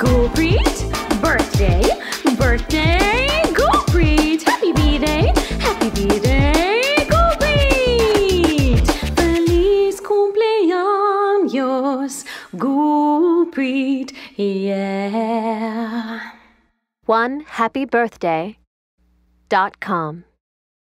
Gulpreet. Birthday, birthday, Gulpreet. Happy B-Day, happy B-Day, Gulpreet. Feliz cumpleaños, Gulpreet, yeah. One happy birthday dot com.